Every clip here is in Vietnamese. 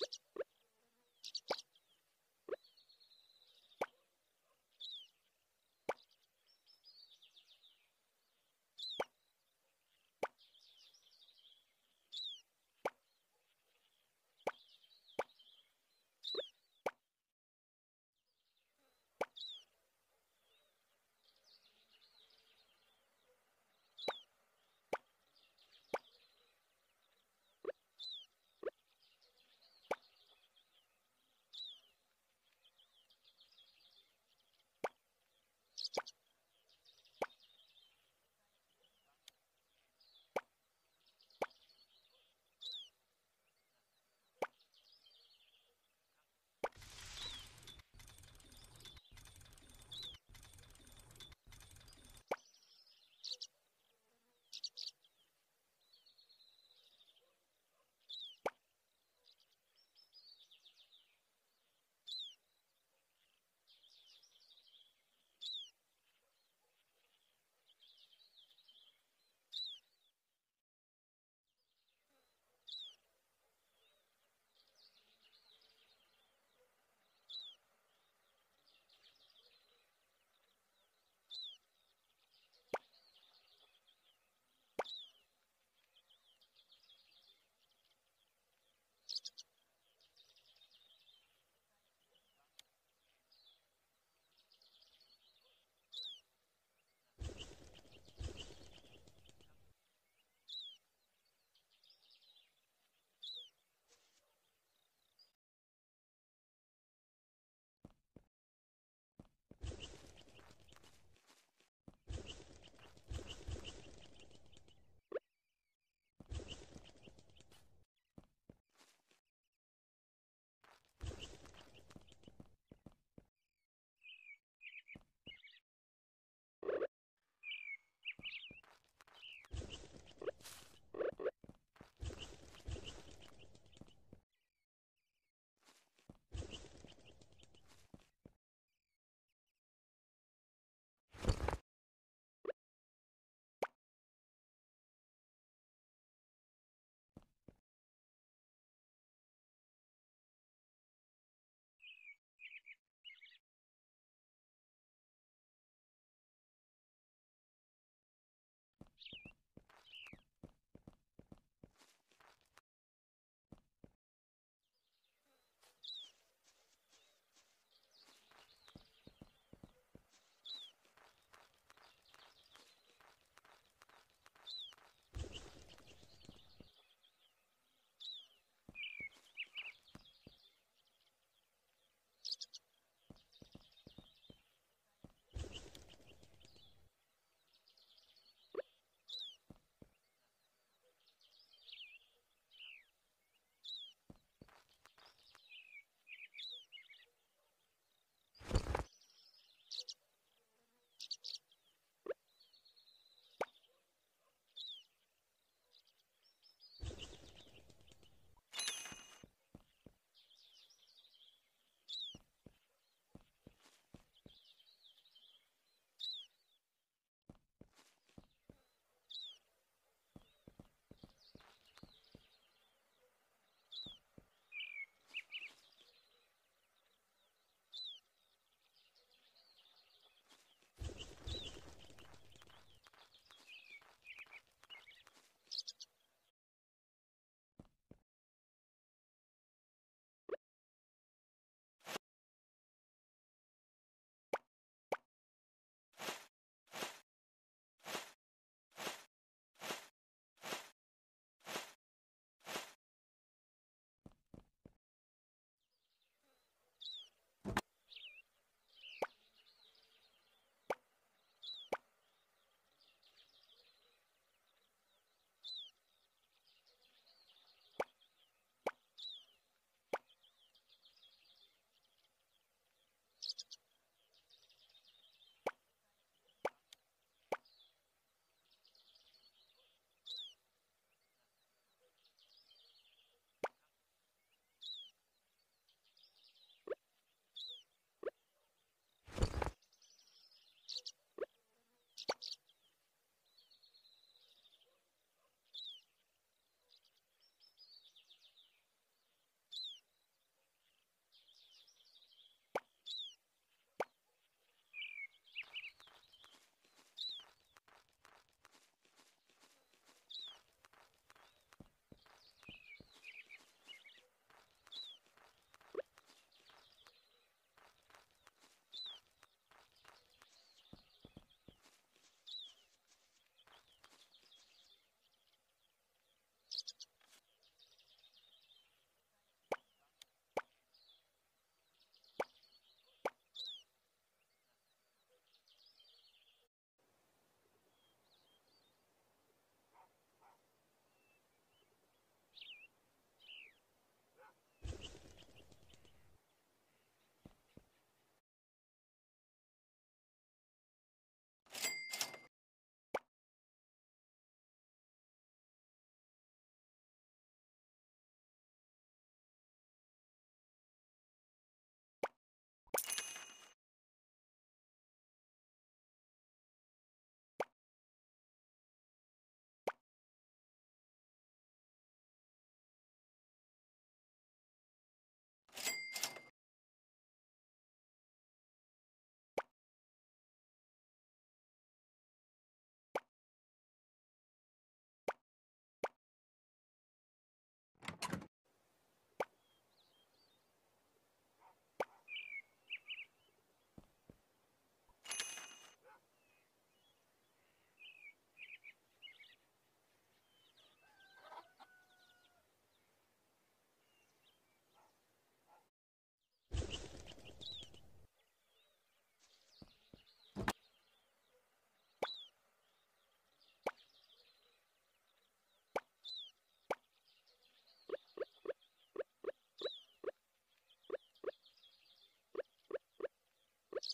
you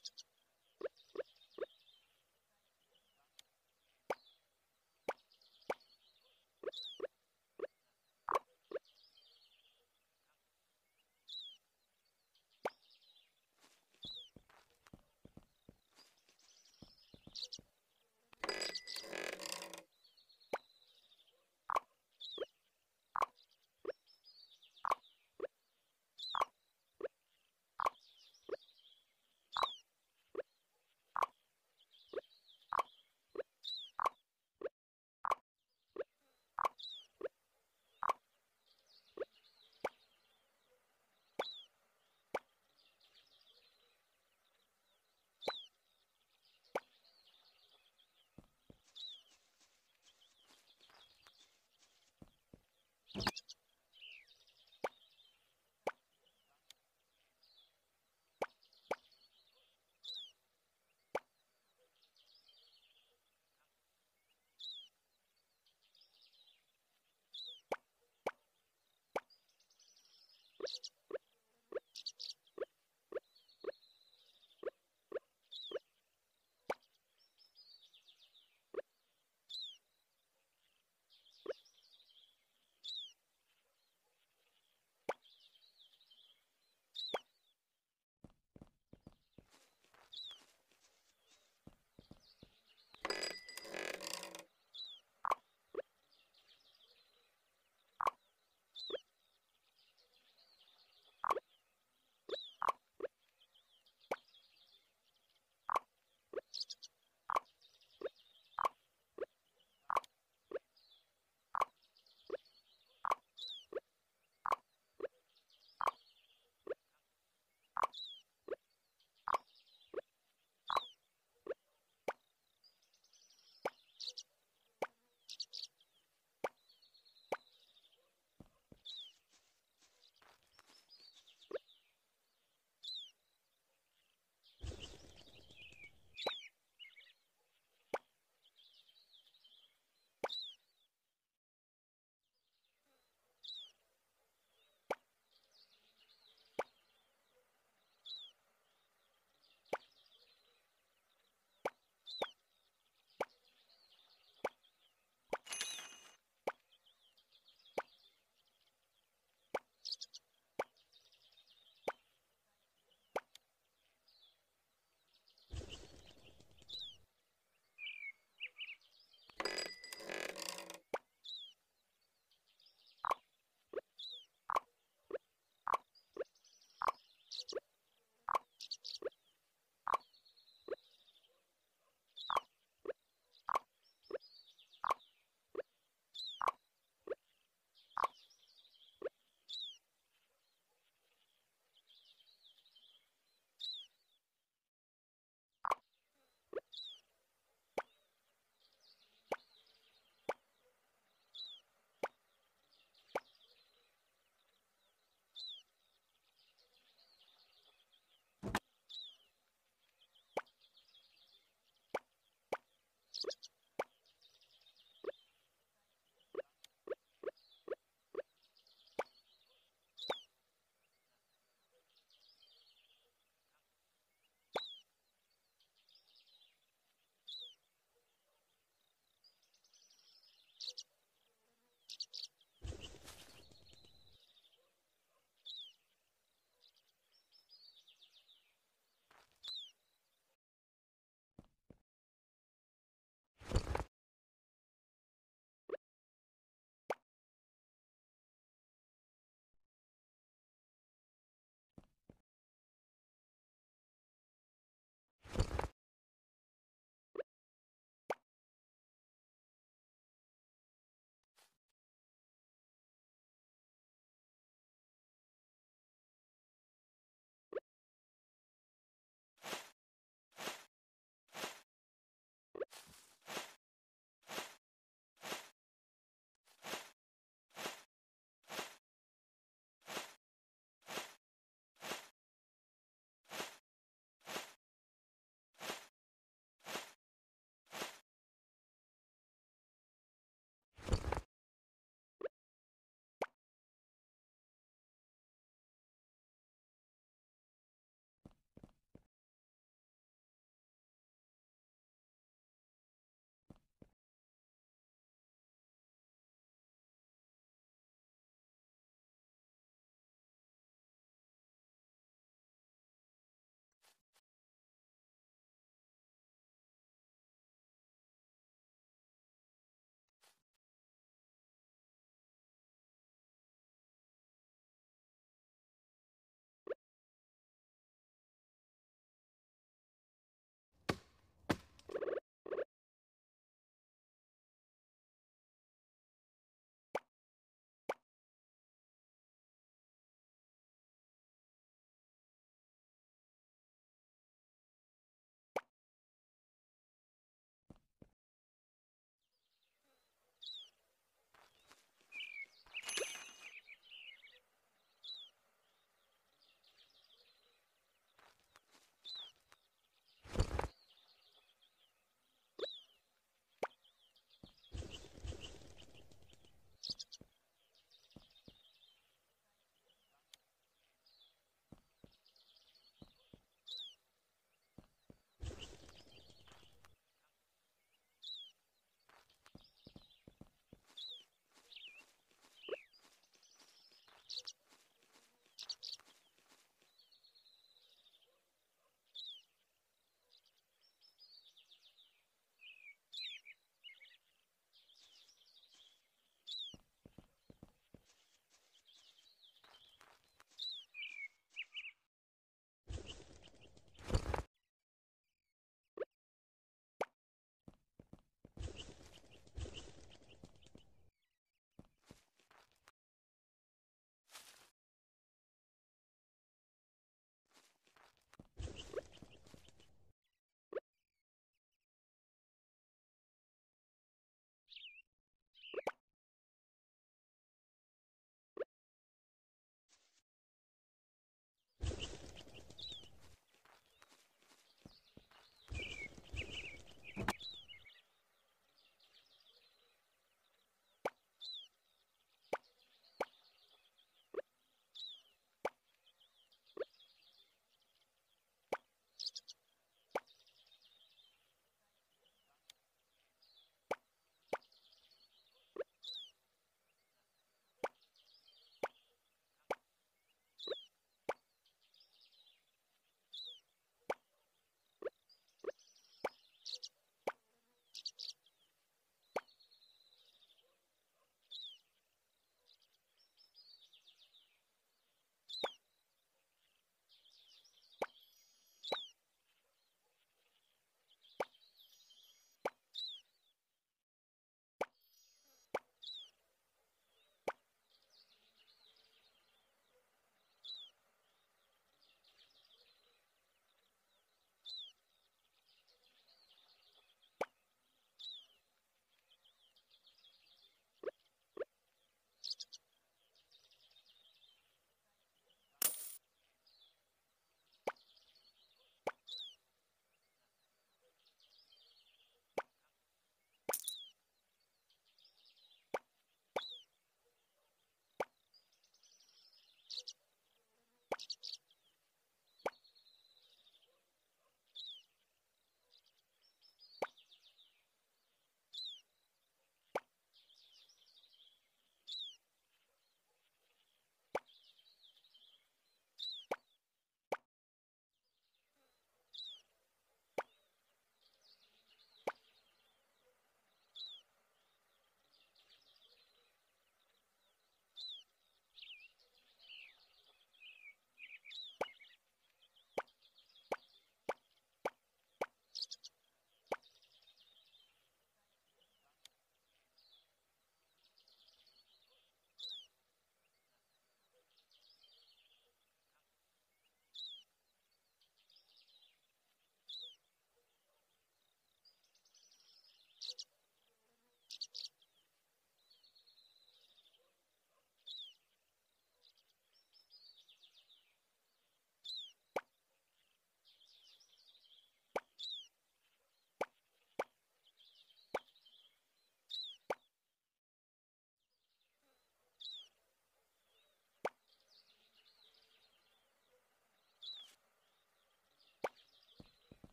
you